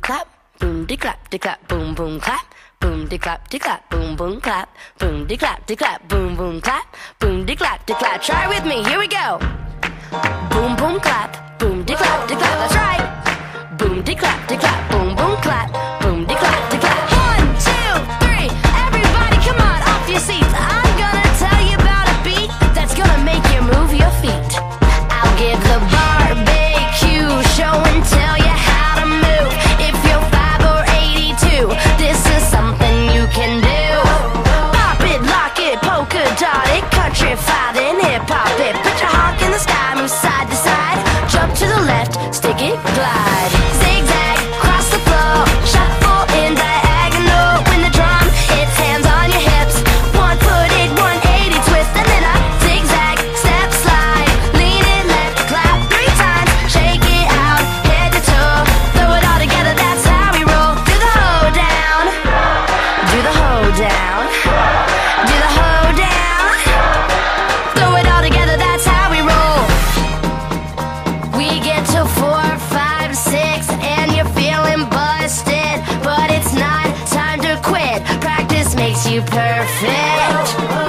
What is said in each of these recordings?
clap, boom de clap de clap, boom boom clap, boom de clap de clap, boom boom clap, boom de clap de clap, boom boom clap, boom de clap de clap. Try with me, here we go. Boom boom clap, boom de clap de clap. That's right. Boom de clap de clap, boom boom clap, boom de clap de clap. One, two, three. Everybody, come on, off your seats. I'm gonna tell you about a beat that's gonna make you move your feet. I'll give the It's Glass. you perfect.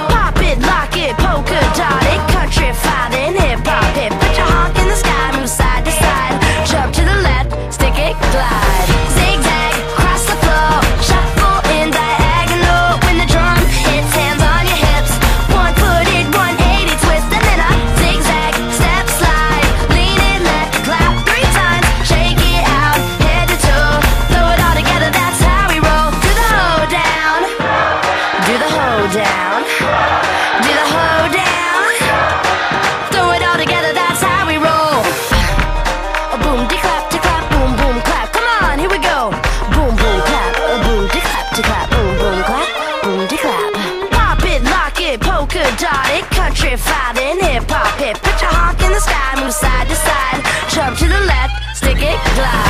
sky, move side to side, jump to the left, stick it, glide.